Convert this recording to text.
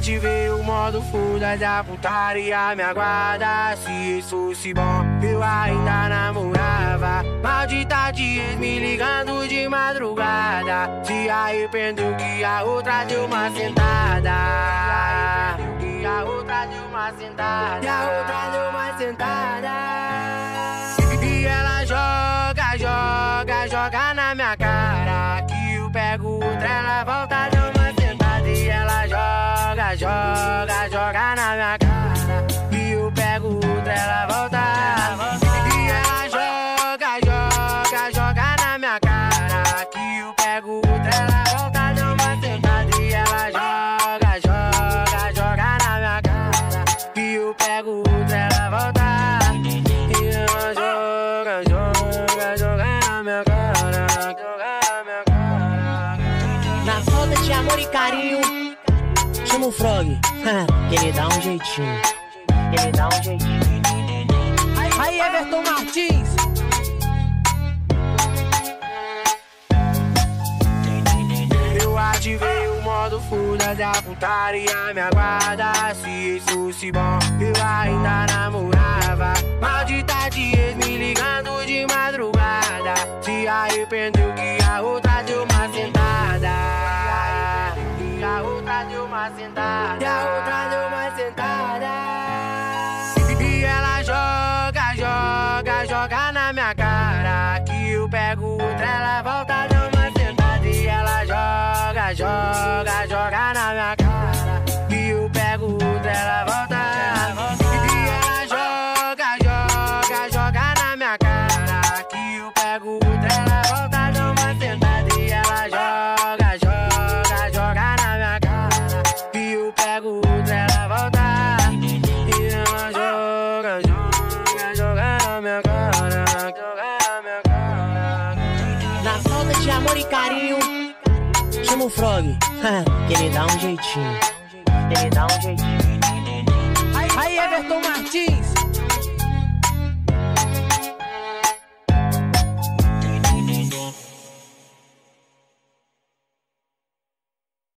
ativei o modo foda-se a putaria me aguarda. Se isso fosse bom, eu ainda namorava. Maldita de me ligando de madrugada. Se arrependeu que a outra deu uma sentada. Que a outra deu uma sentada. Que a outra deu uma sentada. E ela joga, joga, joga na minha cara. Que eu pego outra, ela volta, joga, joga, joga na minha cara. E eu pego outra, ela volta. E ela joga, joga, joga na minha cara. Que eu pego outra, ela volta, deu uma sentada E ela joga, joga, joga na minha cara. Que eu pego outra, ela volta. E ela joga, joga, joga na minha cara Joga na minha cara. Na falta de amor e carinho, chama Frog. que ele dá um jeitinho. Ele dá um jeitinho. Aí, Everton Martins. Eu ativei o modo foda-se a putaria me aguarda Se isso fosse bom, eu ainda namorava Maldita de ex me ligando de madrugada Se arrependeu que a outra sentada Que a outra deu uma sentada. E ela joga, joga, joga na minha cara. Que eu pego outra, ela volta, deu uma sentada. E ela joga, joga, joga na minha cara. Que eu pego outra, ela volta de amor e carinho. Chama o Frog, que ele dá um jeitinho. Ele dá um jeitinho. Aí, Everton Martins.